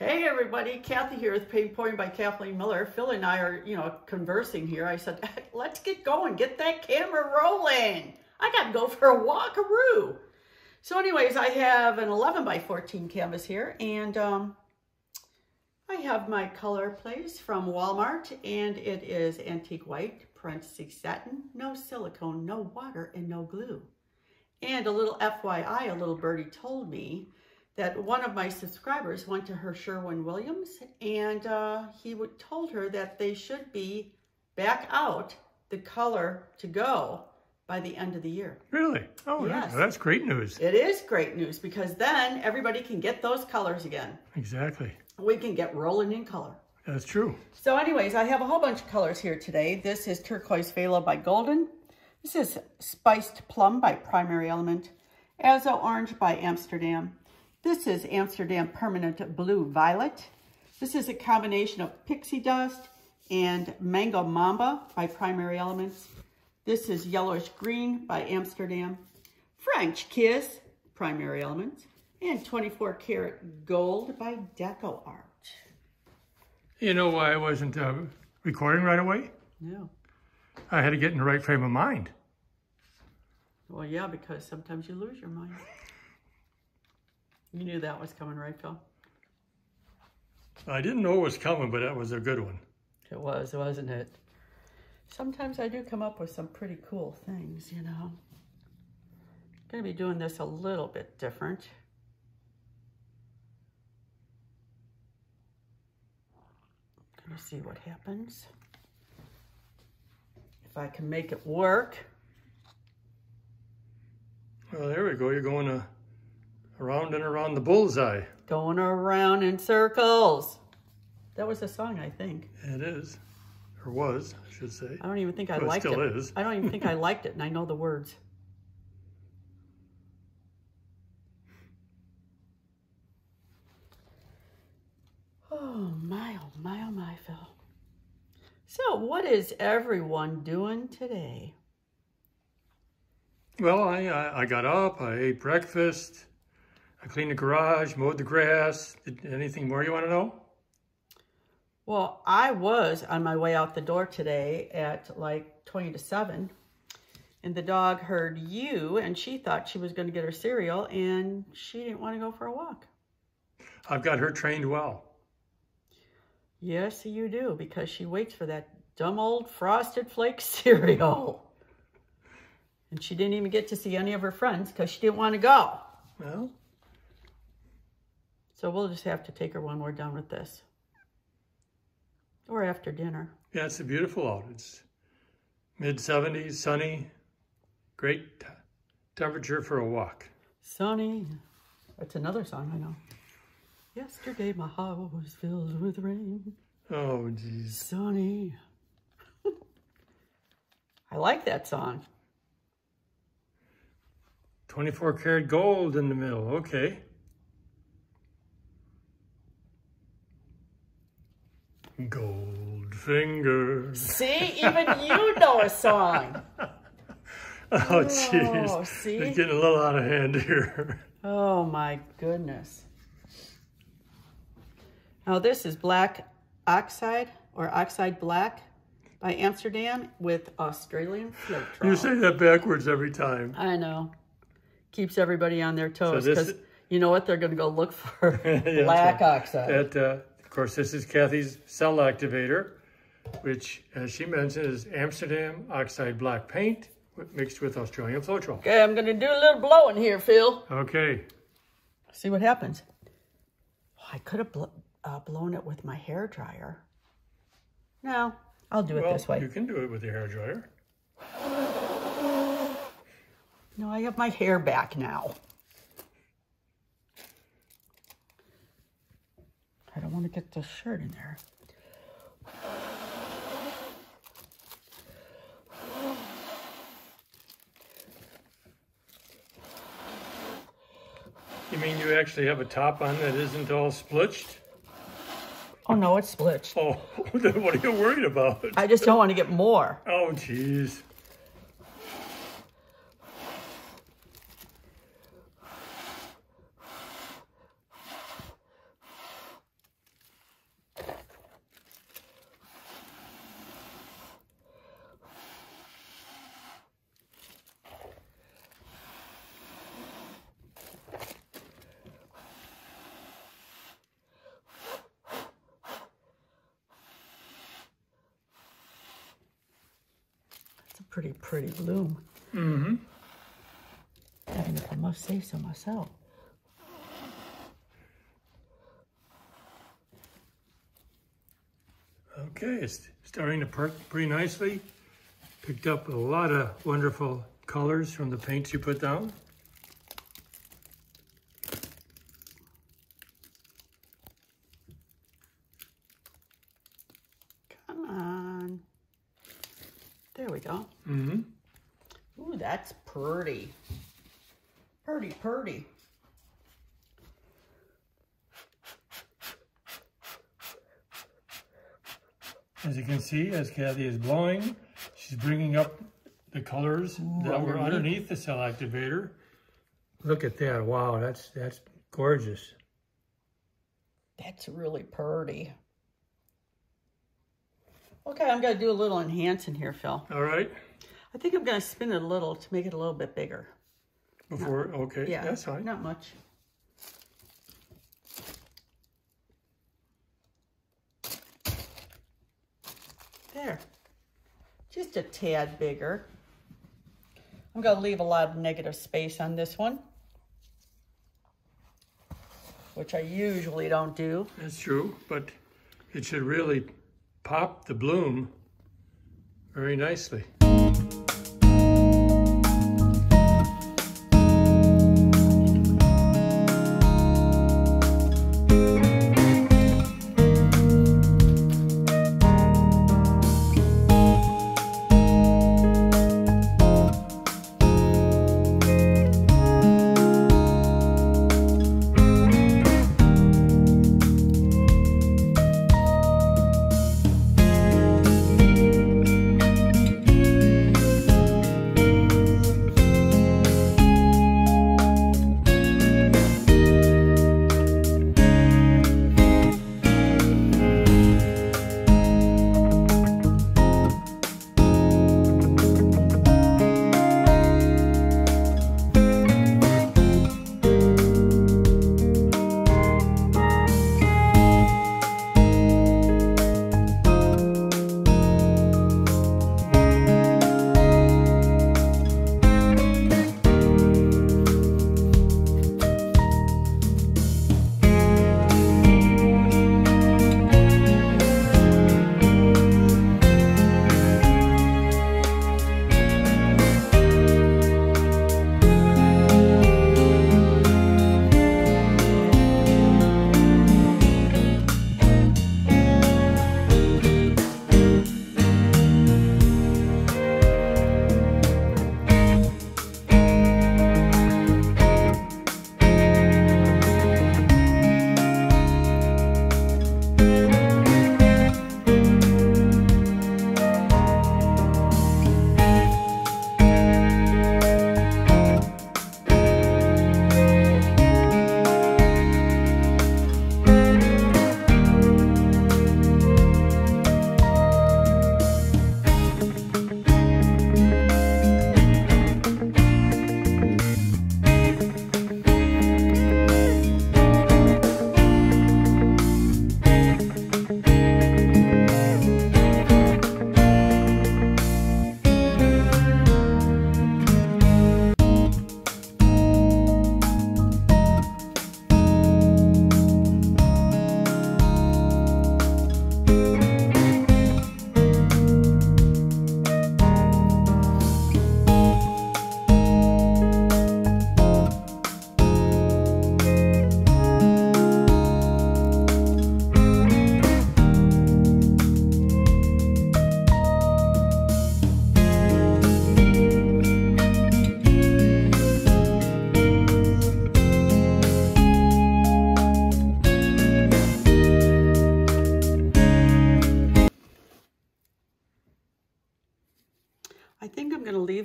Hey everybody, Kathy here with Paint Pouring by Kathleen Miller. Phil and I are, you know, conversing here. I said, let's get going, get that camera rolling. I gotta go for a walkaroo. So anyways, I have an 11 by 14 canvas here and um, I have my color place from Walmart and it is antique white, parentheses satin, no silicone, no water, and no glue. And a little FYI, a little birdie told me that one of my subscribers went to her Sherwin-Williams and uh, he would told her that they should be back out the color to go by the end of the year. Really? Oh, yes. that's great news. It is great news because then everybody can get those colors again. Exactly. We can get rolling in color. That's true. So anyways, I have a whole bunch of colors here today. This is Turquoise Phthalo by Golden. This is Spiced Plum by Primary Element. Azo Orange by Amsterdam. This is Amsterdam Permanent Blue Violet. This is a combination of Pixie Dust and Mango Mamba by Primary Elements. This is Yellowish Green by Amsterdam. French Kiss, Primary Elements. And 24 Karat Gold by Deco Art. You know why I wasn't uh, recording right away? No. I had to get in the right frame of mind. Well, yeah, because sometimes you lose your mind. You knew that was coming, right, Phil? I didn't know it was coming, but that was a good one. It was, wasn't it? Sometimes I do come up with some pretty cool things, you know. Going to be doing this a little bit different. Going to see what happens. If I can make it work. Well, there we go. You're going to Around and around the bullseye. Going around in circles. That was a song, I think. It is. Or was, I should say. I don't even think I liked it. still is. I don't even think I liked it, and I know the words. Oh my, oh my, oh my, Phil. So what is everyone doing today? Well, I, I, I got up, I ate breakfast, I cleaned the garage, mowed the grass. Did, anything more you want to know? Well, I was on my way out the door today at like 20 to 7. And the dog heard you and she thought she was going to get her cereal and she didn't want to go for a walk. I've got her trained well. Yes, you do, because she waits for that dumb old Frosted Flake cereal. And she didn't even get to see any of her friends because she didn't want to go. Well, so we'll just have to take her when we're done with this. Or after dinner. Yeah, it's a beautiful out. It's mid-70s, sunny, great temperature for a walk. Sunny. That's another song I know. Yesterday my heart was filled with rain. Oh, geez. Sunny. I like that song. 24 karat gold in the middle. Okay. Goldfinger. See, even you know a song. oh, jeez. Oh, see? It's getting a little out of hand here. Oh, my goodness. Now, this is Black Oxide or Oxide Black by Amsterdam with Australian float You say that backwards every time. I know. Keeps everybody on their toes because so you know what? They're going to go look for yeah, black oxide. At, uh, of course, this is Kathy's cell activator, which, as she mentioned, is Amsterdam oxide black paint mixed with Australian Floetrol. Okay, I'm going to do a little blowing here, Phil. Okay. See what happens. Oh, I could have bl uh, blown it with my hair dryer. No, I'll do it well, this way. you can do it with your hair dryer. No, I have my hair back now. I want to get the shirt in there. You mean you actually have a top on that isn't all splitched? Oh, no, it's splitched. Oh, then what are you worried about? I just don't want to get more. Oh, jeez. Pretty, pretty bloom. Mm-hmm. Even if I must say so myself. Okay, it's starting to perk pretty nicely. Picked up a lot of wonderful colors from the paints you put down. Come on. There we go. Mm-hmm. Ooh, that's pretty. Pretty, pretty. As you can see, as Kathy is blowing, she's bringing up the colors that were underneath. underneath the cell activator. Look at that. Wow, that's that's gorgeous. That's really pretty. Okay, I'm going to do a little enhancing here, Phil. All right. I think I'm going to spin it a little to make it a little bit bigger. Before, okay, Yeah, that's fine. Not much. There. Just a tad bigger. I'm going to leave a lot of negative space on this one, which I usually don't do. That's true, but it should really pop the bloom very nicely.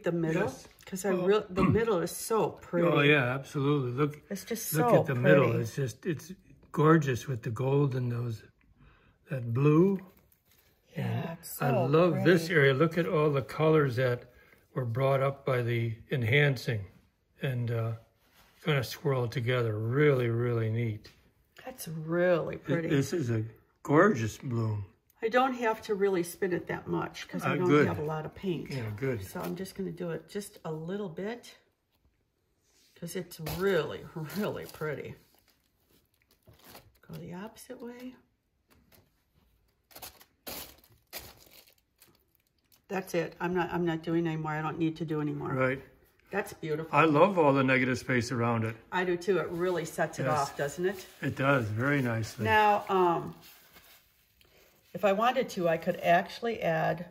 Leave the middle Yes. because I real the middle is so pretty. Oh yeah, absolutely. Look, It's just look so at the pretty. middle. It's just it's gorgeous with the gold and those that blue. Yeah, so I love this area. Look at all the colors that were brought up by the enhancing and uh, kind of swirled together. Really, really neat. That's really pretty. This is a gorgeous bloom. I don't have to really spin it that much because I Uh, don't good. have a lot of paint. Yeah, good. So I'm just going to do it just a little bit because it's really, really pretty. Go the opposite way. That's it. I'm not I'm not doing anymore. I don't need to do anymore. Right. That's beautiful. I love all the negative space around it. I do too. It really sets it off, doesn't it? It does very nicely. Now, um, if I wanted to, I could actually add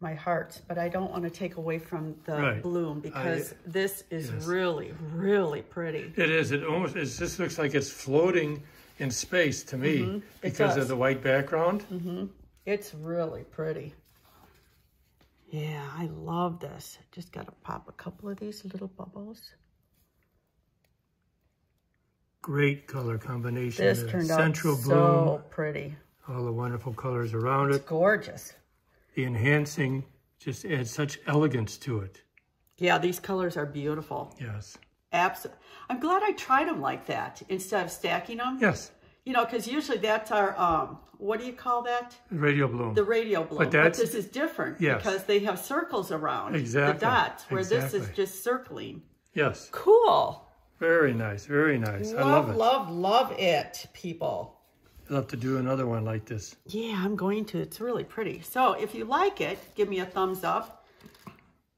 my hearts, but I don't want to take away from the Right. bloom because this is yes. really, really pretty. It is. It almost. It just looks like it's floating in space to me Mm-hmm. because does. of the white background. It's really pretty. Yeah, I love this. Just got to pop a couple of these little bubbles. Great color combination. This turned central out bloom, so pretty. All the wonderful colors around it. Gorgeous. The enhancing just adds such elegance to it. Yeah, these colors are beautiful. Yes. Absolutely. I'm glad I tried them like that instead of stacking them. Yes. You know, because usually that's our, um, what do you call that? Radial bloom. The radial bloom. But, that's- this is different Yes. because they have circles around Exactly. the dots, where this is just circling. yes. Cool. Very nice. Very nice. I love Love, it. love, love it, people. Love to do another one like this. Yeah, I'm going to. It's really pretty. So if you like it, give me a thumbs up.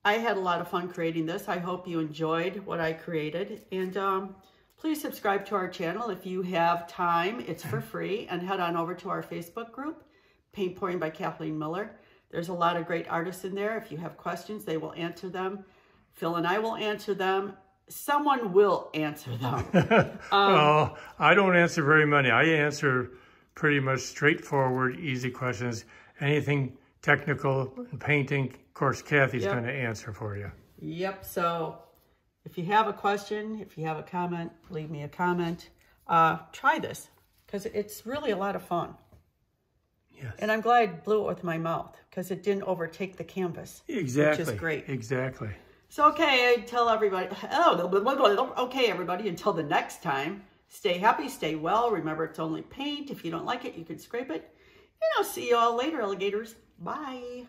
I had a lot of fun creating this. I hope you enjoyed what I created. And um, please subscribe to our channel if you have time. It's for free. And head on over to our Facebook group, Paint Pouring by Kathleen Miller. There's a lot of great artists in there. If you have questions, they will answer them. Phil and I will answer them. Someone will answer them. Um, well, I don't answer very many. I answer pretty much straightforward, easy questions. Anything technical and painting, of course, Kathy's Yep. going to answer for you. Yep. So if you have a question, if you have a comment, leave me a comment. Uh, try this because it's really a lot of fun. Yes. And I'm glad I blew it with my mouth because it didn't overtake the canvas. Exactly. Which is great. Exactly. So, okay, I tell everybody, oh, okay, everybody, until the next time, stay happy, stay well. Remember, it's only paint. If you don't like it, you can scrape it. And I'll see you all later, alligators. Bye.